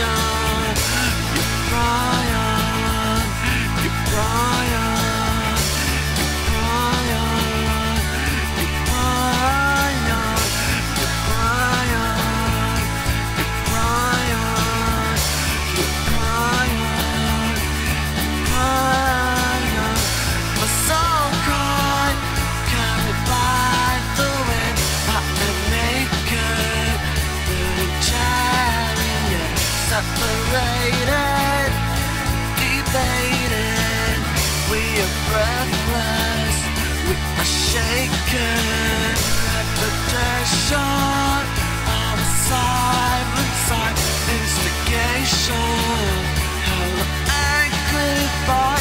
ocean frustrated, debated. We are breathless, we are shaken. Repetition of a silent sign, instigation. Hell anchored by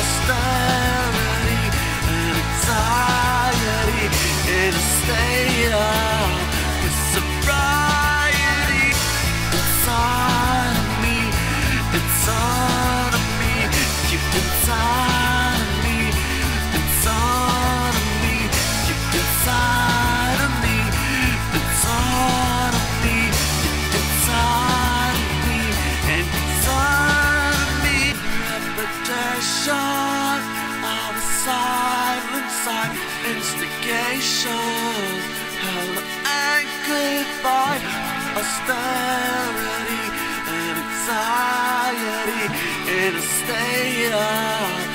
austerity and anxiety in a state of silent instigation, hell anchored by austerity and anxiety in a state of